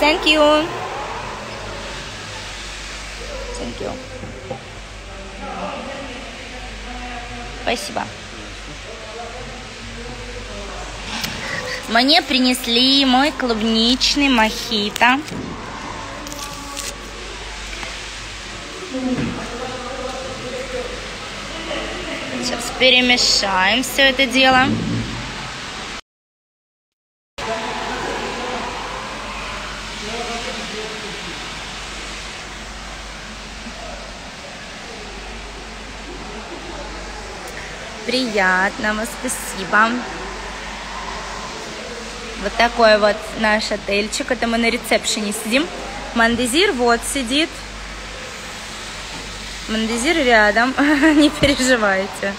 Thank you. Thank you. Спасибо. Мне принесли мой клубничный мохито. Сейчас перемешаем все это дело. Приятного, спасибо. Вот такой вот наш отельчик. Это мы на ресепшене сидим. Мандезир вот сидит. Мандезир рядом. Не переживайте.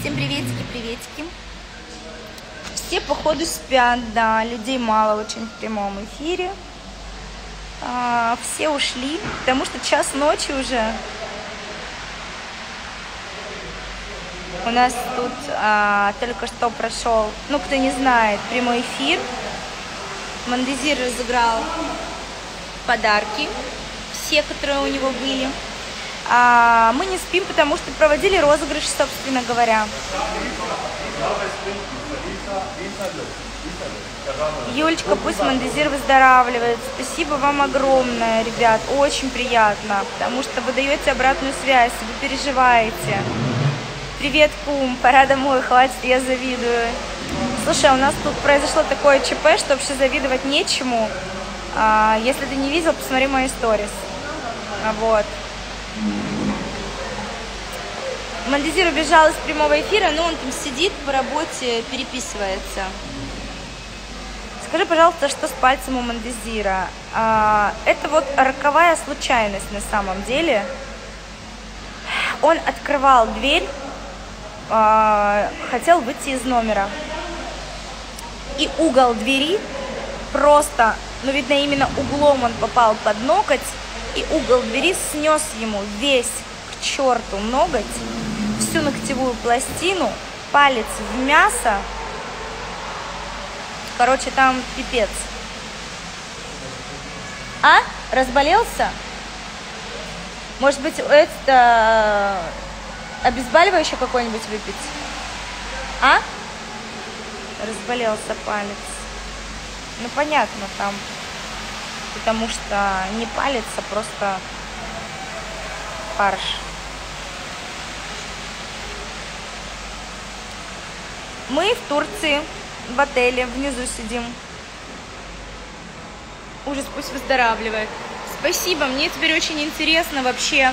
Всем приветики, приветики. Все походу спят, да, людей мало очень в прямом эфире. А, все ушли, потому что час ночи уже. У нас тут а, только что прошел, ну кто не знает, прямой эфир. Мандезир разыграл подарки, все, которые у него были. А, мы не спим, потому что проводили розыгрыш, собственно говоря. Юлечка, пусть Мандезир выздоравливает. Спасибо вам огромное, ребят. Очень приятно, потому что вы даете обратную связь, вы переживаете. Привет, кум, пора домой, хватит, я завидую. Слушай, а у нас тут произошло такое ЧП, что вообще завидовать нечему. А, если ты не видел, посмотри мои сторис. Вот. Мандезир убежал из прямого эфира, но он там сидит по работе, переписывается. Скажи, пожалуйста, что с пальцем у Мандезира? А, это вот роковая случайность на самом деле. Он открывал дверь, а, хотел выйти из номера. И угол двери просто, ну, видно, именно углом он попал под ноготь, и угол двери снес ему весь к черту ноготь, всю ногтевую пластину, палец в мясо. Короче, там пипец. А? Разболелся? Может быть, это обезболивающее какое-нибудь выпить? А? Разболелся палец. Ну, понятно, там потому что не палец, а просто фарш. Мы в Турции, в отеле, внизу сидим. Ужас, пусть выздоравливает. Спасибо, мне теперь очень интересно вообще.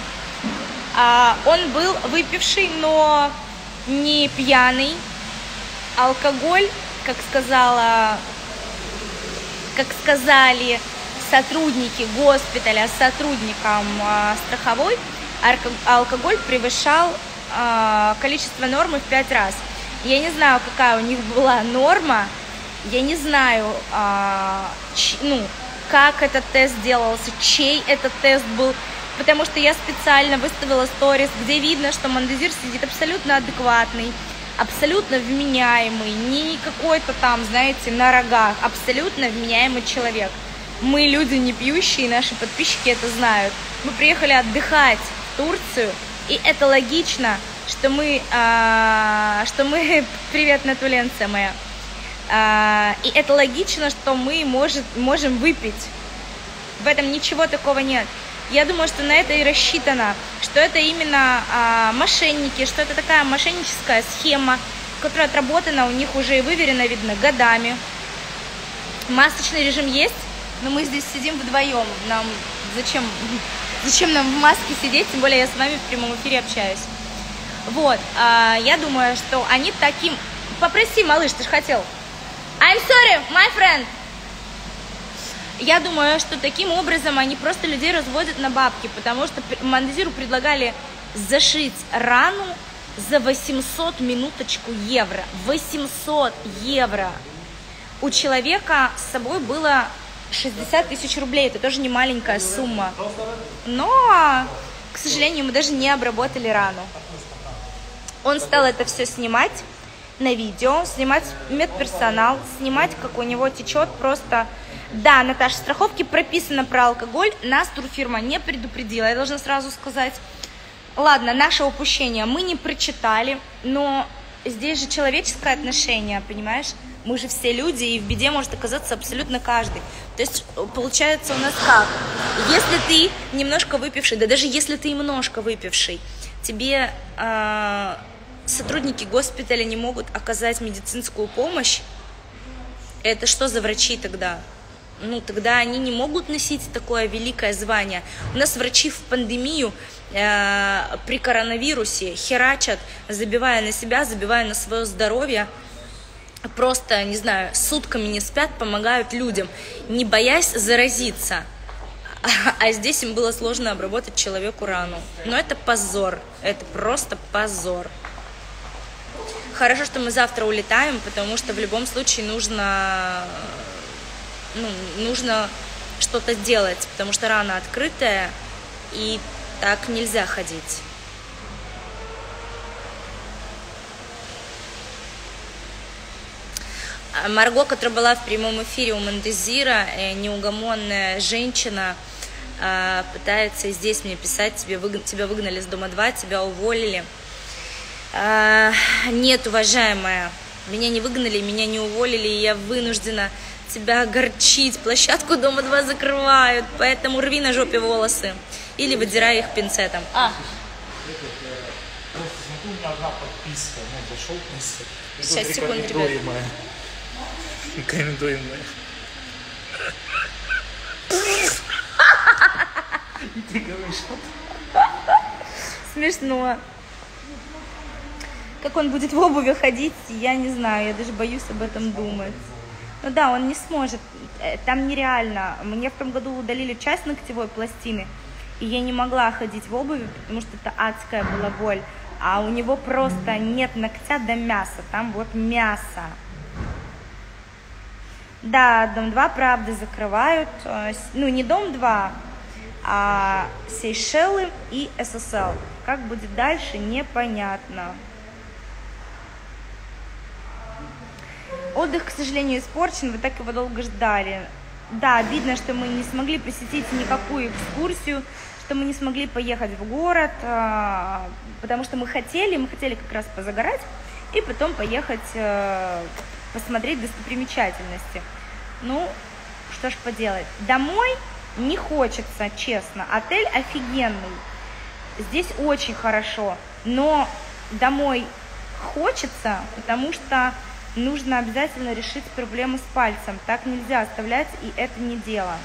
А, он был выпивший, но не пьяный. Алкоголь, как сказала, как сказали сотрудники госпиталя сотрудникам э, страховой алкоголь превышал э, количество нормы в пять раз. Я не знаю, какая у них была норма, я не знаю, э, ч, ну, как этот тест делался, чей этот тест был, потому что я специально выставила сторис, где видно, что Мандезир сидит абсолютно адекватный, абсолютно вменяемый, не какой-то там, знаете, на рогах, абсолютно вменяемый человек – мы люди не пьющие, наши подписчики это знают. Мы приехали отдыхать в Турцию, и это логично, что мы, а, что мы, привет, Натуленция моя, а, и это логично, что мы может, можем выпить. В этом ничего такого нет. Я думаю, что на это и рассчитано, что это именно а, мошенники, что это такая мошенническая схема, которая отработана у них уже и выверена, видно, годами. Масочный режим есть, но мы здесь сидим вдвоем. Нам зачем, зачем нам в маске сидеть, тем более я с вами в прямом эфире общаюсь. Вот, а, я думаю, что они таким... Попроси, малыш, ты же хотел. I'm sorry, my friend. Я думаю, что таким образом они просто людей разводят на бабки, потому что Мандезиру предлагали зашить рану за 800 минуточку евро. 800 евро. у человека с собой было 60 тысяч рублей, это тоже не маленькая сумма. Но, к сожалению, мы даже не обработали рану. Он стал это все снимать на видео, снимать медперсонал, снимать, как у него течет просто... Да, Наташа, в страховке прописано про алкоголь, нас турфирма не предупредила, я должна сразу сказать. Ладно, наше упущение мы не прочитали, но здесь же человеческое отношение, понимаешь? Мы же все люди, и в беде может оказаться абсолютно каждый. То есть получается у нас как? Если ты немножко выпивший, да даже если ты немножко выпивший, тебе э, сотрудники госпиталя не могут оказать медицинскую помощь, это что за врачи тогда? Ну, тогда они не могут носить такое великое звание. У нас врачи в пандемию э, при коронавирусе херачат, забивая на себя, забивая на свое здоровье, просто, не знаю, сутками не спят, помогают людям, не боясь заразиться. А здесь им было сложно обработать человеку рану. Но это позор, это просто позор. Хорошо, что мы завтра улетаем, потому что в любом случае нужно, ну, нужно что-то делать, потому что рана открытая, и так нельзя ходить. Марго, которая была в прямом эфире у Мандезира, э, неугомонная женщина, э, пытается здесь мне писать, тебе тебя выгнали с Дома 2, тебя уволили. Э, нет, уважаемая, меня не выгнали, меня не уволили, и я вынуждена тебя огорчить. Площадку Дома 2 закрывают, поэтому рви на жопе волосы или выдирай их пинцетом. А. Просто смотрю, у меня одна подписка, ну, зашел Сейчас, секунду, ребят. Рекомендуемые. Ты говоришь, Смешно. Как он будет в обуви ходить, я не знаю, я даже боюсь об этом думать. Ну да, он не сможет, э, там нереально. Мне в том году удалили часть ногтевой пластины, и я не могла ходить в обуви, потому что это адская была боль. А у него просто нет ногтя до мяса, там вот мясо. Да, дом 2, правда, закрывают. Э, ну, не дом 2, а Сейшелы и ССЛ. Как будет дальше, непонятно. Отдых, к сожалению, испорчен, вы так его долго ждали. Да, обидно, что мы не смогли посетить никакую экскурсию, что мы не смогли поехать в город, э, потому что мы хотели, мы хотели как раз позагорать и потом поехать э, посмотреть достопримечательности. Ну, что ж поделать. Домой не хочется, честно. Отель офигенный. Здесь очень хорошо. Но домой хочется, потому что нужно обязательно решить проблему с пальцем. Так нельзя оставлять, и это не дело.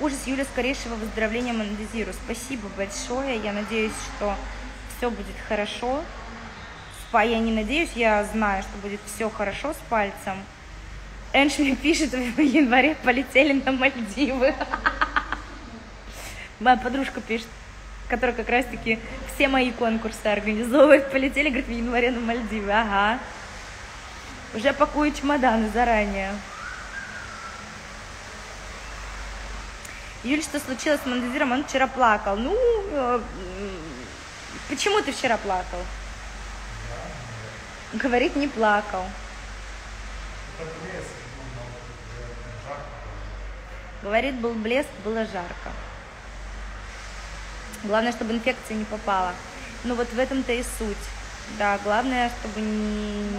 Ужас Юля скорейшего выздоровления Мандезиру. Спасибо большое. Я надеюсь, что все будет хорошо. Я не надеюсь, я знаю, что будет все хорошо с пальцем. Энш пишет, в январе полетели на Мальдивы. Моя подружка пишет, которая как раз-таки все мои конкурсы организовывает. Полетели, говорит, в январе на Мальдивы. Ага. Уже пакую чемоданы заранее. Юль, что случилось с Мандезиром? Он вчера плакал. Ну, э, Почему ты вчера плакал? Говорит, не плакал. Говорит, был блеск, было жарко. Главное, чтобы инфекция не попала. Ну вот в этом-то и суть. Да, главное, чтобы не,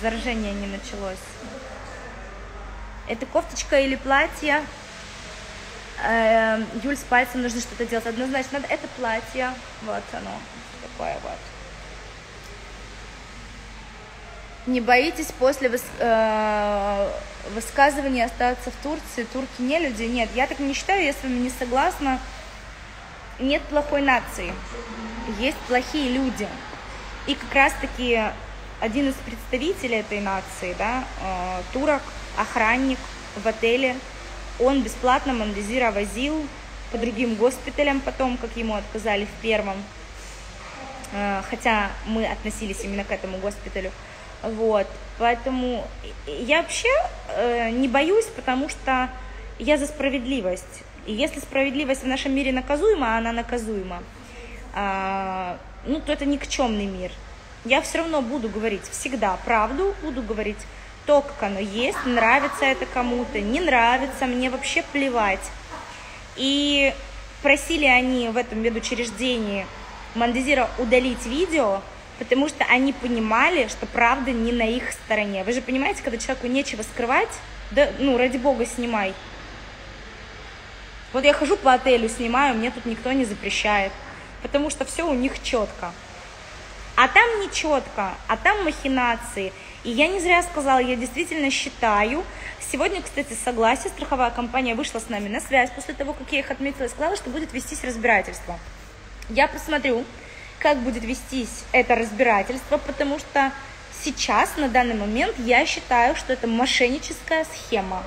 заражение не началось. Это кофточка или платье? Э, Юль, с пальцем нужно что-то делать. Однозначно, это платье. Вот оно Не боитесь после выс, э, высказывания остаться в Турции? Турки не люди? Нет, я так не считаю, я с вами не согласна. Нет плохой нации, есть плохие люди. И как раз-таки один из представителей этой нации, да, э, турок, охранник в отеле, он бесплатно Мандезира возил по другим госпиталям потом, как ему отказали в первом. Э, хотя мы относились именно к этому госпиталю. Вот, поэтому я вообще э, не боюсь, потому что я за справедливость. И если справедливость в нашем мире наказуема, а она наказуема, а, ну, то это никчемный мир. Я все равно буду говорить всегда правду, буду говорить то, как оно есть, нравится это кому-то, не нравится, мне вообще плевать. И просили они в этом медучреждении Мандезира удалить видео, потому что они понимали, что правда не на их стороне. Вы же понимаете, когда человеку нечего скрывать, да, ну, ради бога, снимай. Вот я хожу по отелю, снимаю, мне тут никто не запрещает, потому что все у них четко. А там не четко, а там махинации. И я не зря сказала, я действительно считаю. Сегодня, кстати, согласие, страховая компания вышла с нами на связь после того, как я их отметила и сказала, что будет вестись разбирательство. Я посмотрю, как будет вестись это разбирательство, потому что сейчас, на данный момент, я считаю, что это мошенническая схема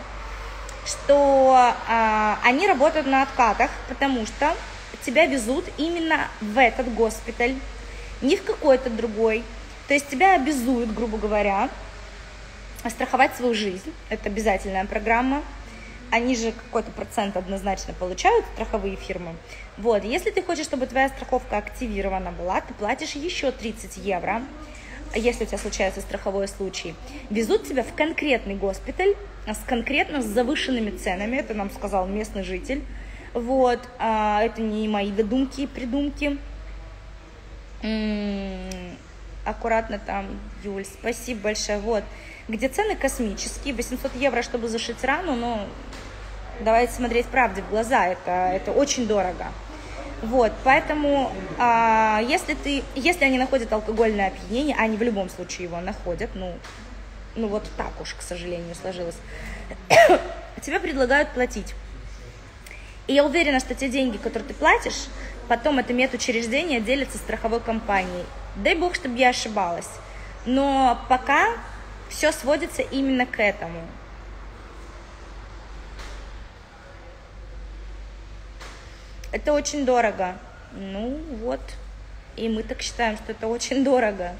что э, они работают на откатах, потому что тебя везут именно в этот госпиталь, не в какой-то другой. То есть тебя обязуют, грубо говоря, страховать свою жизнь. Это обязательная программа. Они же какой-то процент однозначно получают, страховые фирмы. Вот, если ты хочешь, чтобы твоя страховка активирована была, ты платишь еще 30 евро, если у тебя случается страховой случай. Везут тебя в конкретный госпиталь, с конкретно с завышенными ценами, это нам сказал местный житель. Вот, а, это не мои додумки и придумки. Аккуратно там, Юль, спасибо большое. Вот, где цены космические, 800 евро, чтобы зашить рану, но давайте смотреть правде в глаза, это, это очень дорого. Вот, поэтому, а, если ты, если они находят алкогольное опьянение, они в любом случае его находят, ну, ну вот так уж, к сожалению, сложилось, тебе предлагают платить. И я уверена, что те деньги, которые ты платишь, потом это медучреждение делится страховой компанией. Дай бог, чтобы я ошибалась. Но пока все сводится именно к этому. Это очень дорого. Ну вот. И мы так считаем, что это очень дорого.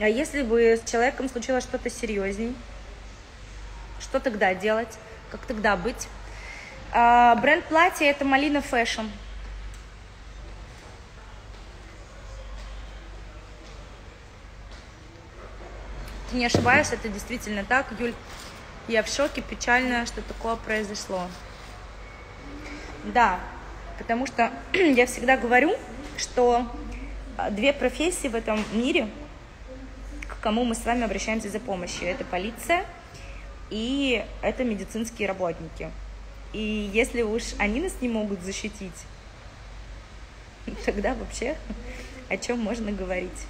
А если бы с человеком случилось что-то серьезней, что тогда делать? Как тогда быть? А, бренд платья это Malina Fashion. Ты не ошибаешься, это действительно так, Юль. Я в шоке, печально, что такое произошло. Да, потому что я всегда говорю, что две профессии в этом мире – кому мы с вами обращаемся за помощью. Это полиция и это медицинские работники. И если уж они нас не могут защитить, тогда вообще о чем можно говорить?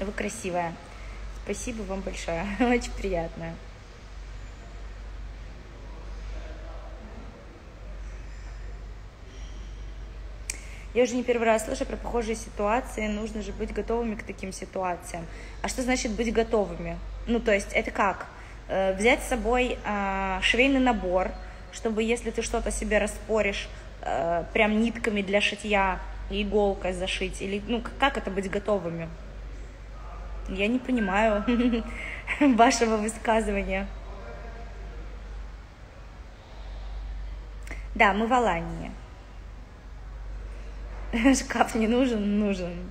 Вы красивая. Спасибо вам большое. Очень приятно. Я уже не первый раз слышу про похожие ситуации, нужно же быть готовыми к таким ситуациям. А что значит быть готовыми? Ну, то есть это как? Э, взять с собой э, швейный набор, чтобы если ты что-то себе распоришь, э, прям нитками для шитья иголкой зашить, или, ну, как это быть готовыми? Я не понимаю вашего высказывания. Да, мы в Алании. Шкаф не нужен, нужен.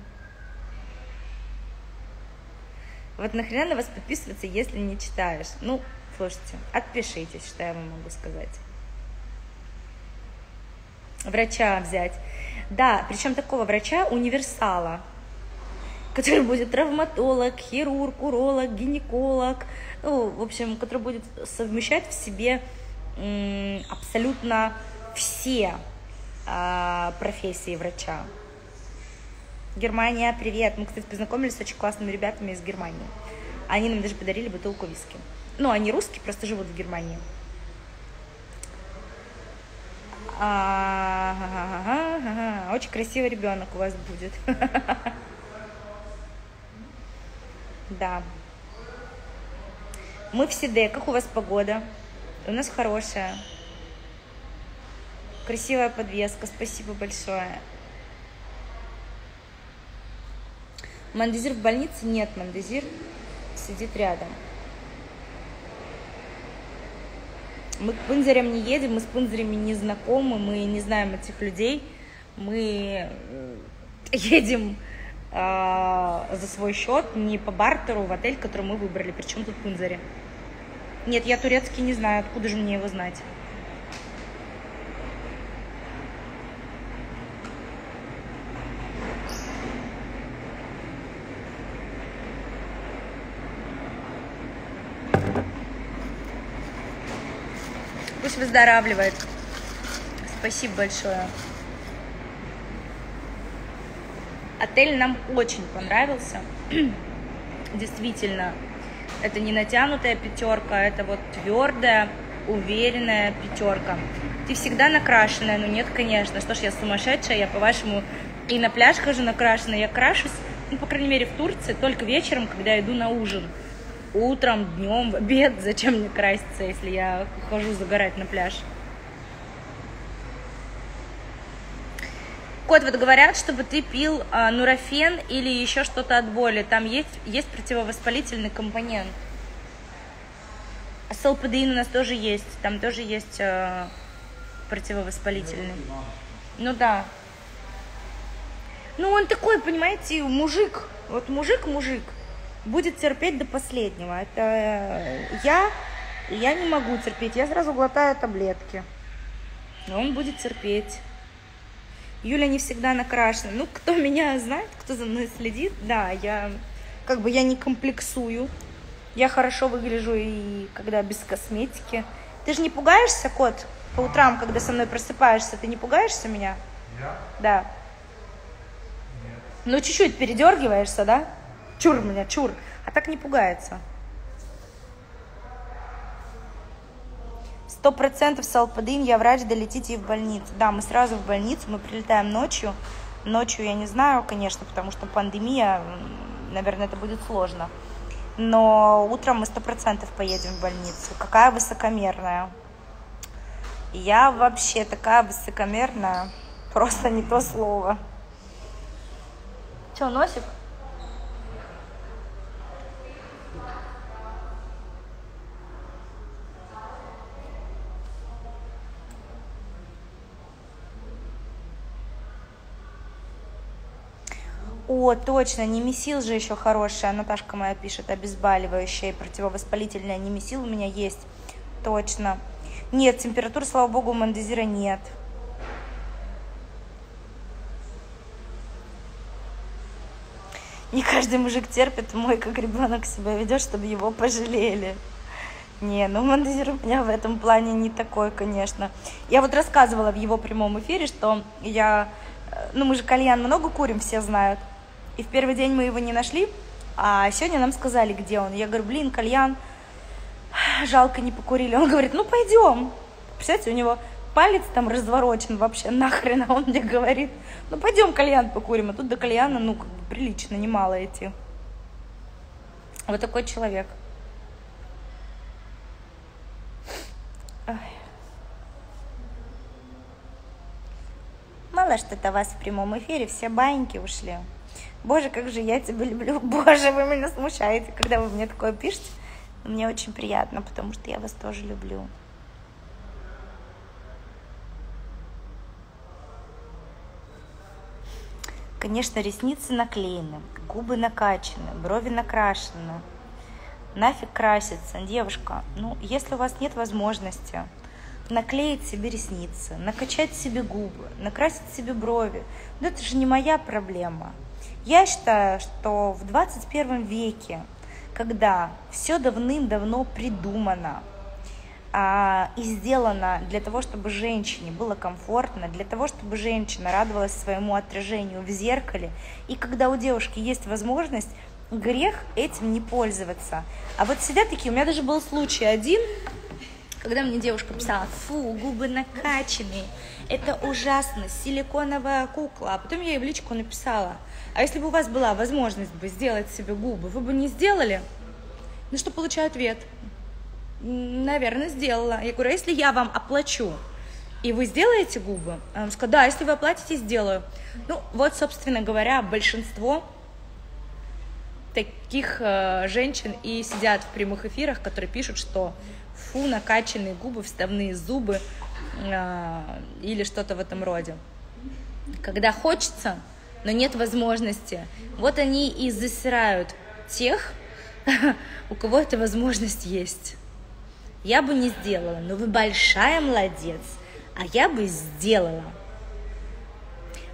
Вот нахрена на вас подписываться, если не читаешь? Ну, слушайте, отпишитесь, что я вам могу сказать. Врача взять. Да, причем такого врача универсала, который будет травматолог, хирург, уролог, гинеколог, ну, в общем, который будет совмещать в себе абсолютно все профессии врача. Германия, привет. Мы, кстати, познакомились с очень классными ребятами из Германии. Они нам даже подарили бутылку виски. Ну, они русские, просто живут в Германии. А, очень красивый ребенок у вас будет. Да. Мы в Сиде. Как у вас погода? У нас хорошая. Красивая подвеска, спасибо большое. Мандезир в больнице? Нет, Мандезир сидит рядом. Мы к пунзерям не едем, мы с Пынзарями не знакомы, мы не знаем этих людей. Мы э, едем э, за свой счет, не по бартеру, в отель, который мы выбрали. Причем тут Пынзари. Нет, я турецкий не знаю, откуда же мне его знать. Выздоравливает. Спасибо большое. Отель нам очень понравился. Действительно, это не натянутая пятерка, это вот твердая, уверенная пятерка. Ты всегда накрашенная? Ну нет, конечно. Что ж, я сумасшедшая, я по-вашему и на пляж хожу накрашенная. Я крашусь, ну, по крайней мере, в Турции только вечером, когда иду на ужин утром, днем, в обед. Зачем мне краситься, если я хожу загорать на пляж? Кот, вот говорят, чтобы ты пил а, нурофен или еще что-то от боли. Там есть, есть противовоспалительный компонент. А салпадеин у нас тоже есть. Там тоже есть а, противовоспалительный. Ну да. Ну он такой, понимаете, мужик. Вот мужик-мужик будет терпеть до последнего. Это э, я, я не могу терпеть, я сразу глотаю таблетки. Но он будет терпеть. Юля не всегда накрашена. Ну, кто меня знает, кто за мной следит, да, я как бы я не комплексую. Я хорошо выгляжу и когда без косметики. Ты же не пугаешься, кот, по утрам, когда со мной просыпаешься, ты не пугаешься меня? Я? Да. Нет. Ну, чуть-чуть передергиваешься, да? Чур меня, чур. А так не пугается. Сто процентов Салпадин, я врач, долетите в больницу. Да, мы сразу в больницу, мы прилетаем ночью. Ночью я не знаю, конечно, потому что пандемия, наверное, это будет сложно. Но утром мы сто процентов поедем в больницу. Какая высокомерная. Я вообще такая высокомерная, просто не то слово. Че, носик? О, точно, немесил же еще хорошая. Наташка моя пишет, обезболивающая и противовоспалительная. Немесил у меня есть. Точно. Нет, температуры, слава богу, у мандезира нет. Не каждый мужик терпит мой, как ребенок себя ведет, чтобы его пожалели. Не, ну Мандезир у меня в этом плане не такой, конечно. Я вот рассказывала в его прямом эфире, что я, э, ну мы же кальян много курим, все знают. И в первый день мы его не нашли, а сегодня нам сказали, где он. Я говорю, блин, кальян, жалко, не покурили. Он говорит, ну пойдем. Представляете, у него палец там разворочен вообще нахрен, а он мне говорит, ну пойдем кальян покурим. А тут до кальяна, ну, как бы прилично, немало идти. Вот такой человек. Мало что-то вас в прямом эфире, все баньки ушли. Боже, как же я тебя люблю. Боже, вы меня смущаете, когда вы мне такое пишете. Мне очень приятно, потому что я вас тоже люблю. Конечно, ресницы наклеены, губы накачаны, брови накрашены. Нафиг краситься, девушка. Ну, если у вас нет возможности наклеить себе ресницы, накачать себе губы, накрасить себе брови, ну это же не моя проблема. Я считаю, что в 21 веке, когда все давным-давно придумано а, и сделано для того, чтобы женщине было комфортно, для того, чтобы женщина радовалась своему отражению в зеркале, и когда у девушки есть возможность, грех этим не пользоваться. А вот сидят такие, у меня даже был случай один, когда мне девушка писала, фу, губы накачанные, это ужасно, силиконовая кукла. А потом я ей в личку написала, а если бы у вас была возможность бы сделать себе губы, вы бы не сделали? Ну что получаю ответ? Наверное, сделала. Я говорю, а если я вам оплачу, и вы сделаете губы? Она сказала, да, если вы оплатите, сделаю. Ну, вот, собственно говоря, большинство таких э, женщин и сидят в прямых эфирах, которые пишут, что фу, накачанные губы, вставные зубы э, или что-то в этом роде. Когда хочется, но нет возможности, вот они и засирают тех, у кого эта возможность есть. Я бы не сделала, но вы большая молодец, а я бы сделала.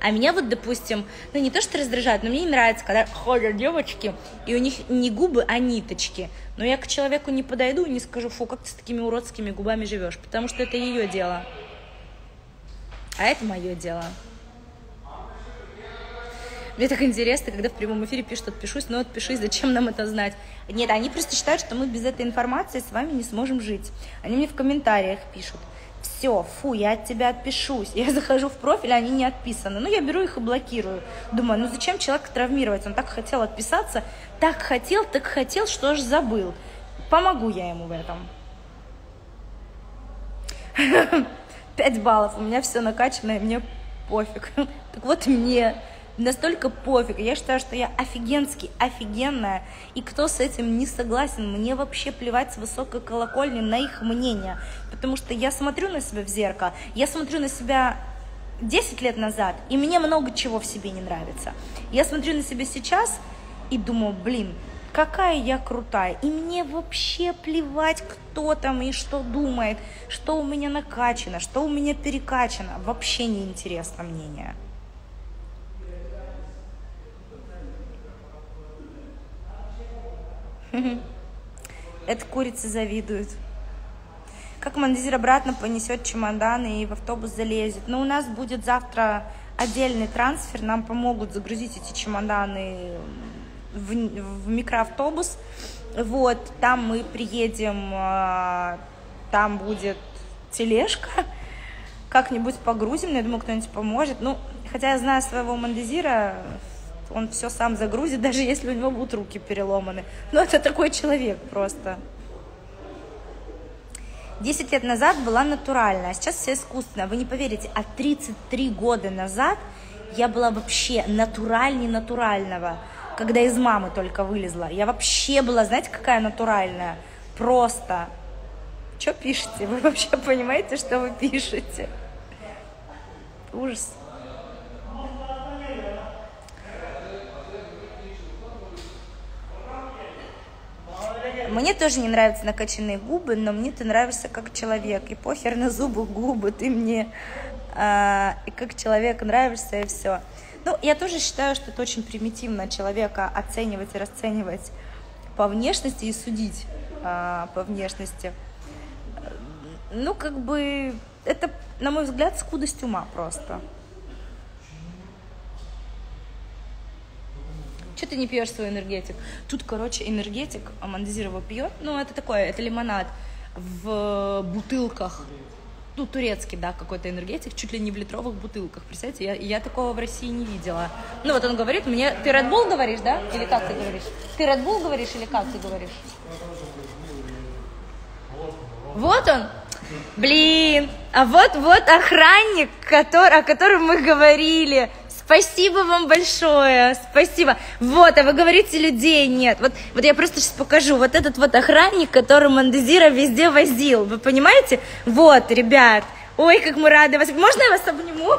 А меня вот, допустим, ну не то, что раздражает, но мне не нравится, когда ходят девочки, и у них не губы, а ниточки. Но я к человеку не подойду и не скажу, фу, как ты с такими уродскими губами живешь, потому что это ее дело. А это мое дело. Мне так интересно, когда в прямом эфире пишут, отпишусь, но отпишись, зачем нам это знать? Нет, они просто считают, что мы без этой информации с вами не сможем жить. Они мне в комментариях пишут, все, фу, я от тебя отпишусь. Я захожу в профиль, они не отписаны. Ну, я беру их и блокирую. Думаю, ну зачем человек травмировать? Он так хотел отписаться, так хотел, так хотел, что аж забыл. Помогу я ему в этом. Пять баллов, у меня все накачано, и мне пофиг. Так вот мне настолько пофиг. Я считаю, что я офигенски офигенная, и кто с этим не согласен, мне вообще плевать с высокой колокольни на их мнение, потому что я смотрю на себя в зеркало, я смотрю на себя 10 лет назад, и мне много чего в себе не нравится. Я смотрю на себя сейчас и думаю, блин, какая я крутая. И мне вообще плевать, кто там и что думает, что у меня накачано, что у меня перекачано. Вообще не интересно мнение. Это курица завидует. Как Мандизир обратно понесет чемоданы и в автобус залезет. Но у нас будет завтра отдельный трансфер. Нам помогут загрузить эти чемоданы в, в микроавтобус. Вот, там мы приедем, а, там будет тележка. Как-нибудь погрузим, я думаю, кто-нибудь поможет. Ну, хотя я знаю своего Мандезира, он все сам загрузит, даже если у него будут руки переломаны. Но это такой человек просто. Десять лет назад была натуральная, а сейчас все искусственная. Вы не поверите, а 33 года назад я была вообще натуральней натурального, когда из мамы только вылезла. Я вообще была, знаете, какая натуральная? Просто. Что пишете? Вы вообще понимаете, что вы пишете? Ужас. Мне тоже не нравятся накачанные губы, но мне ты нравишься как человек. И похер на зубы, губы, ты мне э, и как человек нравишься, и все. Ну, я тоже считаю, что это очень примитивно человека оценивать и расценивать по внешности и судить э, по внешности. Ну, как бы, это, на мой взгляд, скудость ума просто. Что ты не пьешь свой энергетик? Тут, короче, энергетик, Амандезир его пьет, ну, это такое, это лимонад в бутылках, ну, турецкий, да, какой-то энергетик, чуть ли не в литровых бутылках, представляете, я, я такого в России не видела. Ну, вот он говорит мне, ты Red Bull говоришь, да, или как ты говоришь? Ты Red Bull говоришь или как ты говоришь? Вот он, Блин, а вот вот охранник, который, о котором мы говорили. Спасибо вам большое, спасибо. Вот, а вы говорите, людей нет. Вот, вот я просто сейчас покажу. Вот этот вот охранник, который Мандезира везде возил. Вы понимаете? Вот, ребят. Ой, как мы рады вас. Можно я вас обниму?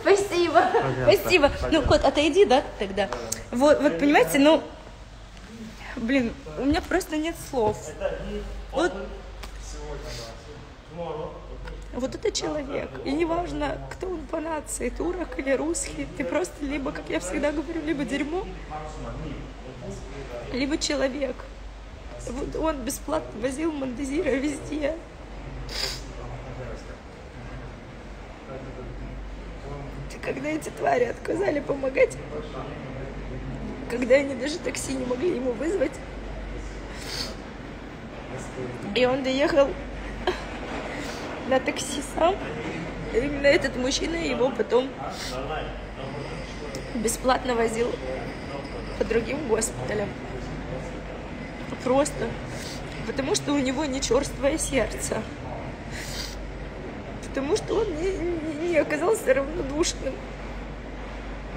Спасибо. Спасибо. Ну, кот, отойди, да, тогда. Вот, вот, понимаете, ну, блин, у меня просто нет слов. Вот. Вот это человек. И неважно, кто он по нации, турок или русский, ты просто либо, как я всегда говорю, либо дерьмо, либо человек. Вот он бесплатно возил Мандезира везде. Когда эти твари отказали помогать, когда они даже такси не могли ему вызвать, и он доехал на такси сам. Именно этот мужчина его потом бесплатно возил по другим госпиталям. Просто. Потому что у него не черствое сердце. Потому что он не, не, не оказался равнодушным.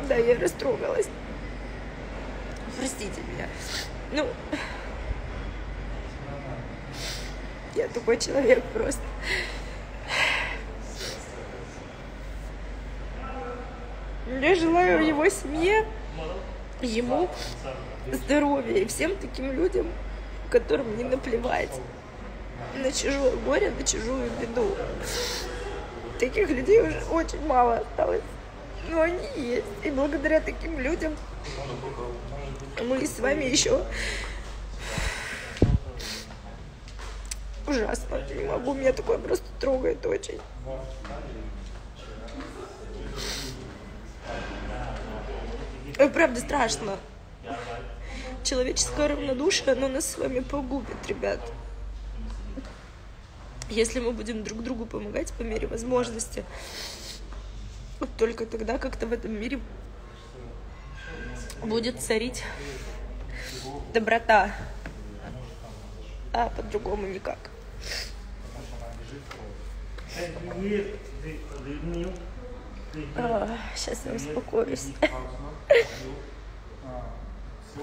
Да, я растрогалась. простите меня. Ну, я такой человек просто. Я желаю его семье, ему здоровья и всем таким людям, которым не наплевать на чужое горе, на чужую беду. Таких людей уже очень мало осталось. Но они есть. И благодаря таким людям мы с вами еще ужасно. Не могу, меня такое просто трогает очень. Правда страшно. Человеческое равнодушие, оно нас с вами погубит, ребят. Если мы будем друг другу помогать по мере возможности, вот только тогда как-то в этом мире будет царить доброта, а по-другому никак. А, сейчас я успокоюсь.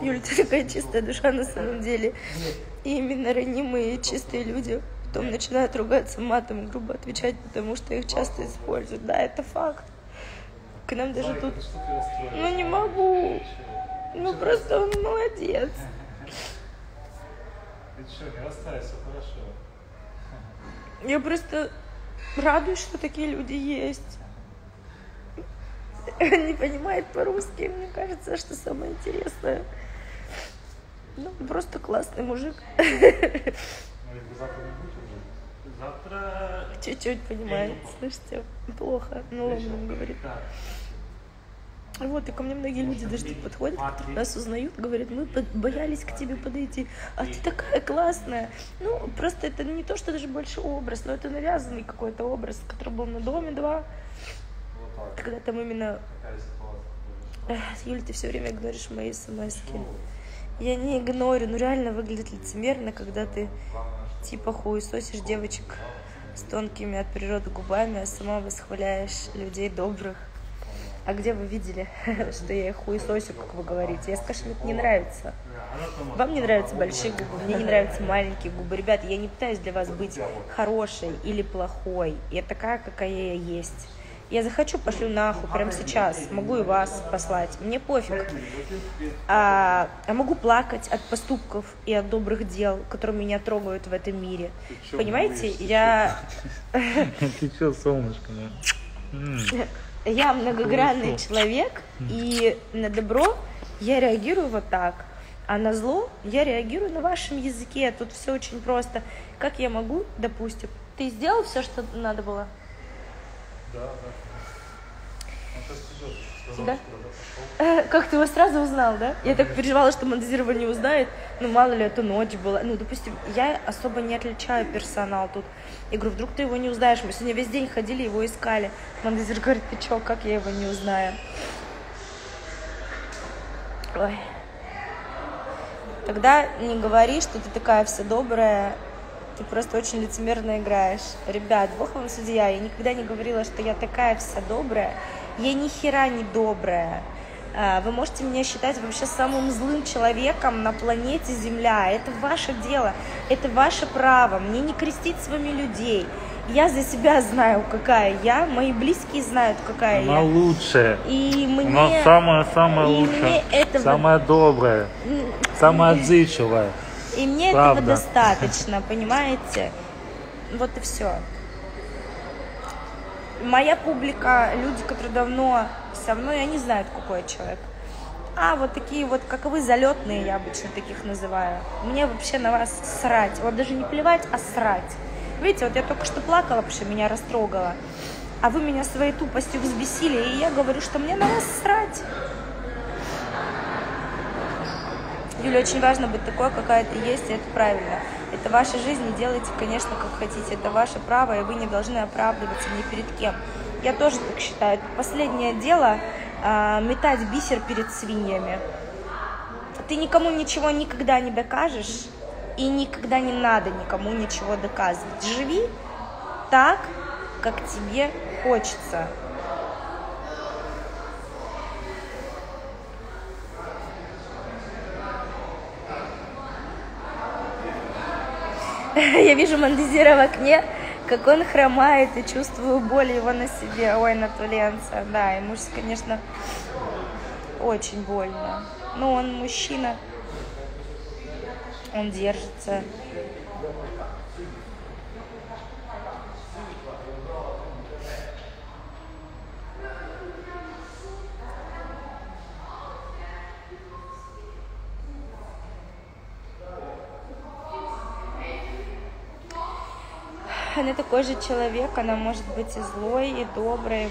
Юля, ты такая чистая душа на самом деле. И именно ранимые чистые люди потом начинают ругаться матом, грубо отвечать, потому что их часто используют. Да, это факт. К нам даже тут... Ну, не могу. Ну, просто он молодец. Ты что, не расстраивайся, хорошо. Я просто радуюсь, что такие люди есть. Он не понимает по-русски, мне кажется, что самое интересное. Ну, просто классный мужик. Ну, завтра. Чуть-чуть понимает. Слышите, плохо. Ну, ломаном говорит. Да. Вот, и ко мне многие люди даже тут подходят, нас узнают, говорят, мы боялись к тебе подойти, а ты такая классная. Ну, просто это не то, что даже больше образ, но это навязанный какой-то образ, который был на Доме 2, Вот так. Когда там именно? Эх, Юль, ты все время игноришь мои смс Я не игнорю, ну реально выглядит лицемерно, когда ты типа хуесосишь девочек с тонкими от природы губами, а сама восхваляешь людей добрых. А где вы видели, что я их хуесосю, как вы говорите? Я скажу, мне это не нравится. Вам не нравятся большие губы, мне не нравятся маленькие губы. Ребят, я не пытаюсь для вас быть хорошей или плохой. Я такая, какая я есть. Я захочу, пошлю нахуй прямо сейчас. Могу и вас послать. Мне пофиг. А, а могу плакать от поступков и от добрых дел, которые меня трогают в этом мире. Понимаете, я, Ты что, солнышко? я многогранный человек, и на добро я реагирую вот так. А на зло я реагирую на вашем языке. Тут все очень просто. Как я могу, допустим, ты сделал все, что надо было? Да, да. Э, Как ты его сразу узнал, да? Я так переживала, что Мандазирова не узнает. Ну, мало ли, это ночь была. Ну, допустим, я особо не отличаю персонал тут. Я говорю, вдруг ты его не узнаешь. Мы сегодня весь день ходили, его искали. Мандазир говорит, ты чё, как я его не узнаю? Ой. Тогда не говори, что ты такая вся добрая. Ты просто очень лицемерно играешь. Ребят, бог вам судья. Я никогда не говорила, что я такая вся добрая. Я ни хера не добрая. А, Вы можете меня считать вообще самым злым человеком на планете Земля. Это ваше дело, это ваше право. Мне не крестить с вами людей. Я за себя знаю, какая я, мои близкие знают, какая Она я. лучшая. И мне... Она самая-самая лучшая. этого- Самая добрая. Самая отзывчивая. И мне Правда. этого достаточно, понимаете? Вот и все. Моя публика, люди, которые давно со мной, они знают, какой я человек. А вот такие вот, как вы, залетные, я обычно таких называю. Мне вообще на вас срать. Вот даже не плевать, а срать. Видите, вот я только что плакала, потому что меня растрогало. А вы меня своей тупостью взбесили, и я говорю, что мне на вас срать. Юля, очень важно быть такой, какая ты есть, и это правильно. Это ваша жизнь, и делайте, конечно, как хотите. Это ваше право, и вы не должны оправдываться ни перед кем. Я тоже так считаю. Последнее дело а, метать бисер перед свиньями. Ты никому ничего никогда не докажешь, и никогда не надо никому ничего доказывать. Живи так, как тебе хочется. Я вижу Мандезира в окне, как он хромает, и чувствую боль его на себе. Ой, Натуленца, да, ему же, конечно, очень больно. Но он мужчина, он держится. Она такой же человек, она может быть и злой, и доброй,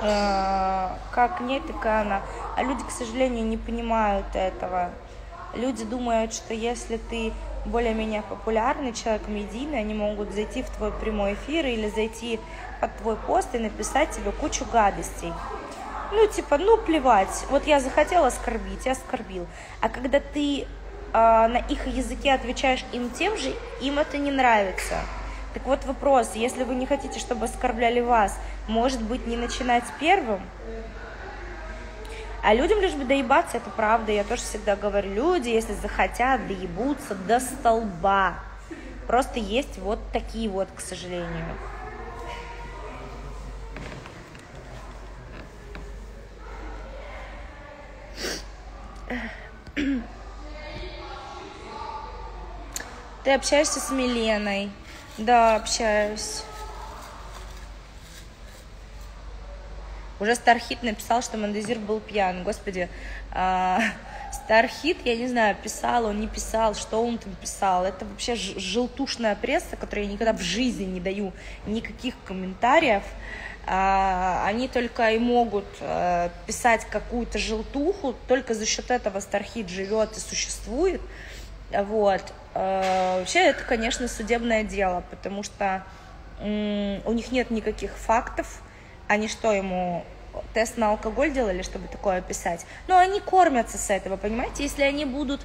э, как нет, так и она. А люди, к сожалению, не понимают этого. Люди думают, что если ты более-менее популярный человек, медийный, они могут зайти в твой прямой эфир или зайти под твой пост и написать тебе кучу гадостей. Ну, типа, ну, плевать. Вот я захотела оскорбить, я оскорбил. А когда ты э, на их языке отвечаешь им тем же, им это не нравится. Так вот вопрос, если вы не хотите, чтобы оскорбляли вас, может быть, не начинать первым? А людям лишь бы доебаться, это правда. Я тоже всегда говорю, люди, если захотят, доебутся до столба. Просто есть вот такие вот, к сожалению. Ты общаешься с Миленой. Да, общаюсь. Уже Стархит написал, что Мандезир был пьян. Господи, а, Стархит, я не знаю, писал он, не писал, что он там писал. Это вообще желтушная пресса, которой я никогда в жизни не даю никаких комментариев. А, они только и могут а, писать какую-то желтуху, только за счет этого Стархит живет и существует. Вот. Э, вообще это, конечно, судебное дело, потому что у них нет никаких фактов. Они что, ему тест на алкоголь делали, чтобы такое описать? Но они кормятся с этого, понимаете? Если они будут...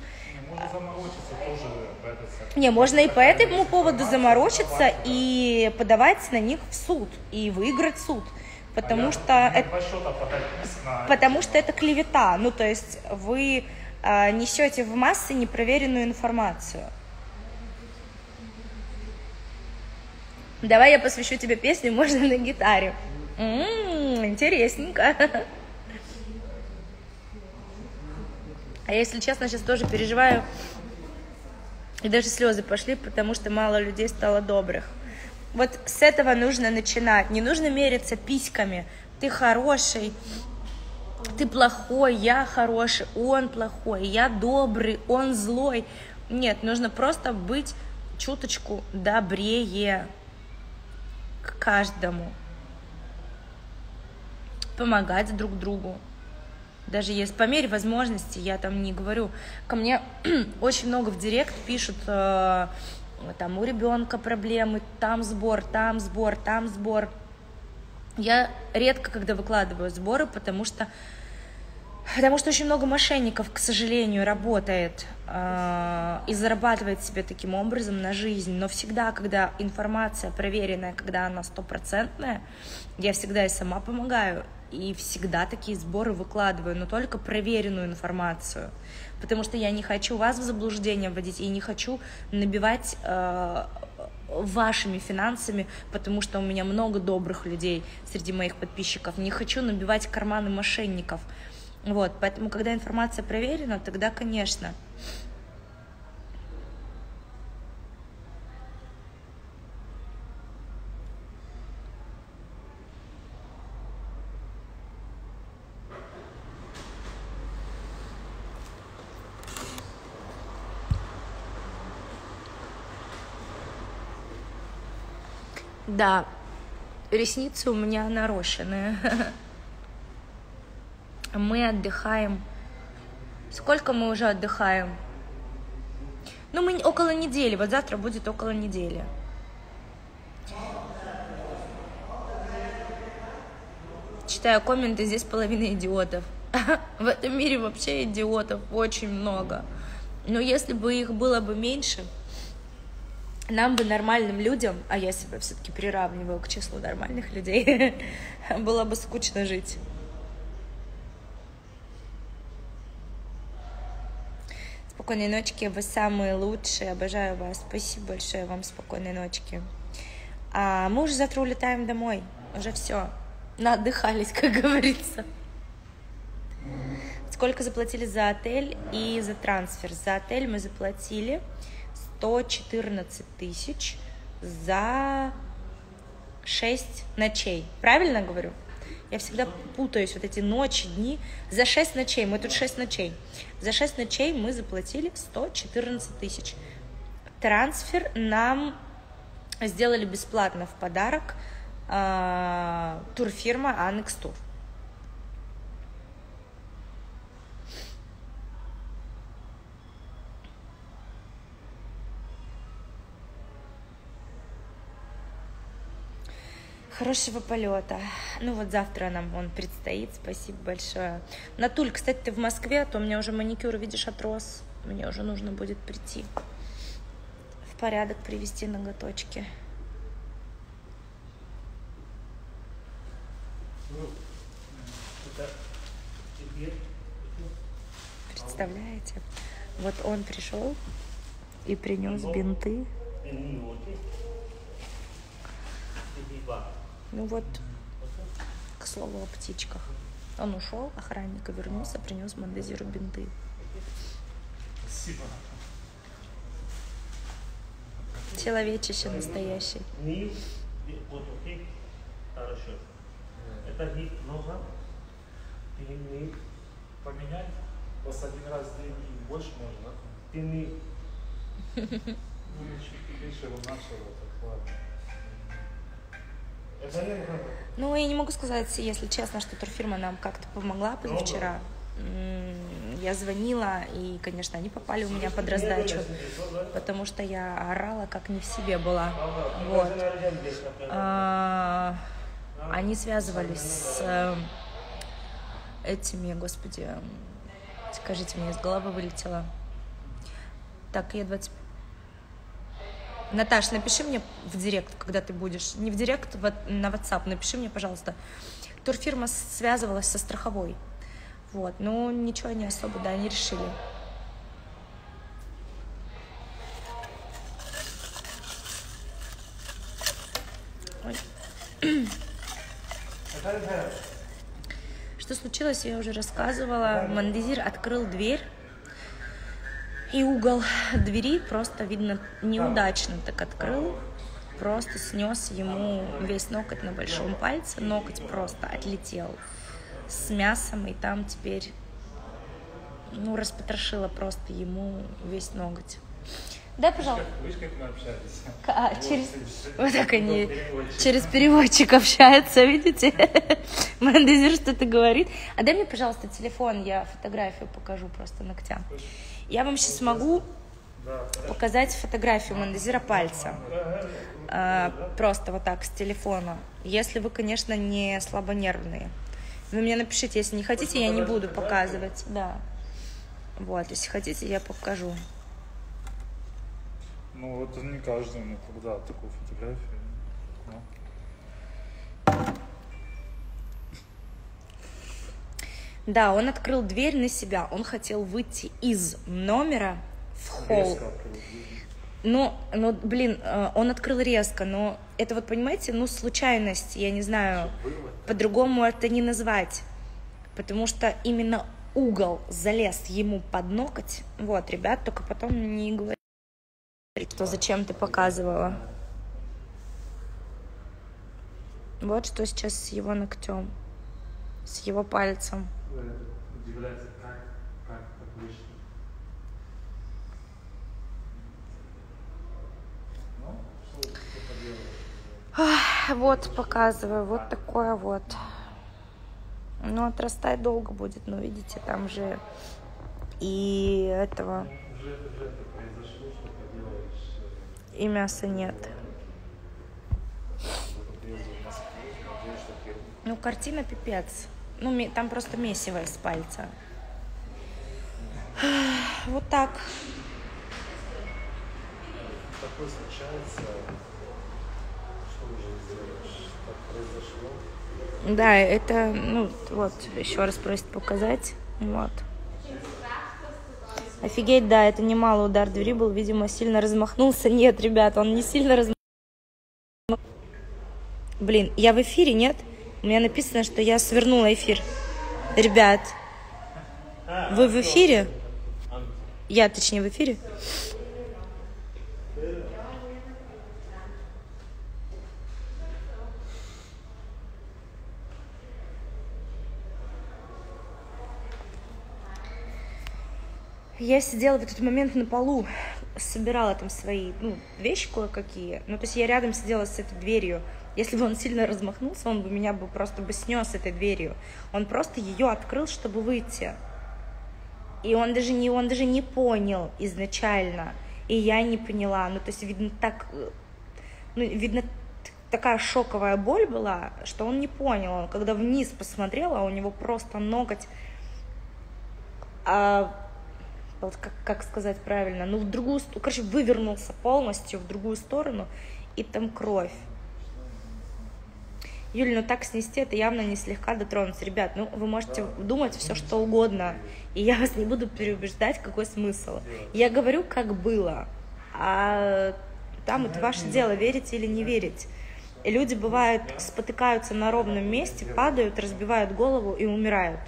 Не, можно и по этому поводу заморочиться и подавать на них в суд, и выиграть суд. Потому а что... Это... Потому что это клевета. Ну, то есть вы несете в массы непроверенную информацию. Давай я посвящу тебе песню, можно на гитаре. М-м, интересненько. А я, если честно, сейчас тоже переживаю, и даже слезы пошли, потому что мало людей стало добрых. Вот с этого нужно начинать. Не нужно мериться письками. Ты хороший, ты плохой, я хороший, он плохой, я добрый, он злой. Нет, нужно просто быть чуточку добрее к каждому. Помогать друг другу. Даже если по мере возможности, я там не говорю. Ко мне очень много в директ пишут, э, там у ребенка проблемы, там сбор, там сбор, там сбор. Я редко когда выкладываю сборы, потому что Потому что очень много мошенников, к сожалению, работает э, и зарабатывает себе таким образом на жизнь. Но всегда, когда информация проверенная, когда она стопроцентная, я всегда и сама помогаю. И всегда такие сборы выкладываю, но только проверенную информацию. Потому что я не хочу вас в заблуждение вводить и не хочу набивать э, вашими финансами, потому что у меня много добрых людей среди моих подписчиков. Не хочу набивать карманы мошенников. Вот, поэтому, когда информация проверена, тогда, конечно. Да, ресницы у меня нарощенные. мы отдыхаем. Сколько мы уже отдыхаем? Ну, мы около недели. Вот завтра будет около недели. Читаю комменты, здесь половина идиотов. В этом мире вообще идиотов очень много. Но если бы их было бы меньше, нам бы нормальным людям, а я себя все-таки приравниваю к числу нормальных людей, было бы скучно жить. Спокойной ночки, вы самые лучшие, обожаю вас. Спасибо большое вам, спокойной ночки. А мы уже завтра улетаем домой, уже все, наотдыхались, как говорится. Сколько заплатили за отель и за трансфер? За отель мы заплатили 114 тысяч за 6 ночей. Правильно говорю? Я всегда путаюсь, вот эти ночи, дни. За 6 ночей, мы тут 6 ночей. За 6 ночей мы заплатили 114 тысяч. Трансфер нам сделали бесплатно в подарок э, турфирма Annex Tour. Хорошего полета. Ну вот завтра нам он предстоит. Спасибо большое. Натуль, кстати, ты в Москве, а то у меня уже маникюр, видишь, отрос. Мне уже нужно будет прийти в порядок, привести ноготочки. Представляете? Вот он пришел и принес бинты. Ну вот, к слову о птичках. Он ушел, охранник вернулся, принес Мандезиру бинты. Спасибо. Человечище настоящий. Нил, вот окей, хорошо. Это нип нога, ты нип, Поменять? У вас один раз в день и больше можно, ты нип. Ну, чуть меньше его начало, так ладно. Ну, я не могу сказать, если честно, что турфирма нам как-то помогла позавчера. М, Я звонила, и, конечно, они попали у меня под раздачу, потому что я орала, как не в себе была. Вот. А, Они связывались с этими, господи, скажите мне, из головы вылетело. Так, я 20... Наташ, напиши мне в директ, когда ты будешь. Не в директ, на WhatsApp. Напиши мне, пожалуйста. Турфирма связывалась со страховой. Вот, ну ничего не особо, да, не решили. Ой. Что случилось, я уже рассказывала. Мандезир открыл дверь, и угол двери просто, видно, неудачно так открыл. Просто снес ему весь ноготь на большом пальце. Ноготь просто отлетел с мясом, и там теперь, ну, распотрошило просто ему весь ноготь. Да, пожалуйста. Видишь, как мы общались? А, через... Вот так они через переводчик общаются, видите? Мандезир что-то говорит. А дай мне, пожалуйста, телефон, я фотографию покажу просто ногтям. Я вам сейчас могу показать фотографию Мандезира пальца. А, Просто вот так, с телефона. Если вы, конечно, не слабонервные. Вы мне напишите, если не хотите, я не буду показывать. Да. Вот, если хотите, я покажу. Ну, это не каждому когда такую фотографию. Ну. Да, он открыл дверь на себя. Он хотел выйти из номера в холл. Ну, ну, блин, э, он открыл резко, но это вот, понимаете, ну, случайность, я не знаю, по-другому это не назвать. Потому что именно угол залез ему под ноготь. Вот, ребят, только потом не говорите, что зачем ты показывала. Вот что сейчас с его ногтем, с его пальцем. Удивляется, как, как так вышло. Ну, что, что поделаешь? Вот показываю, вот такое вот. Ну, отрастать долго будет, но видите, там же и этого, Уже, уже это произошло, что поделаешь. э, и мяса нет. Ну, картина пипец. Ну, там просто месиво из пальца. Вот так. Такое случается, что уже сделаешь? Так произошло. Да, это, ну, вот, еще раз просит показать. Вот. Офигеть, да, это немало удар двери был, видимо, сильно размахнулся. Нет, ребят, он не сильно размахнулся. Блин, я в эфире, нет? У меня написано, что я свернула эфир. Ребят, вы в эфире? Я, точнее, в эфире? Я сидела в этот момент на полу, собирала там свои ну, вещи кое-какие. Ну, то есть я рядом сидела с этой дверью. Если бы он сильно размахнулся, он бы меня бы просто бы снес этой дверью. Он просто ее открыл, чтобы выйти. И он даже не, он даже не понял изначально. И я не поняла. Ну, то есть, видно, так, э, ну, видно, такая шоковая боль была, что он не понял. Он когда вниз посмотрел, а у него просто ноготь а, как, как сказать правильно, ну в другую, короче, вывернулся полностью в другую сторону, и там кровь. Юль, ну так снести это явно не слегка дотронуться. Ребят, ну вы можете думать все что угодно, и я вас не буду переубеждать, какой смысл. Я говорю, как было, а там это ваше дело, верить или не верить. И люди, бывают, спотыкаются на ровном месте, падают, разбивают голову и умирают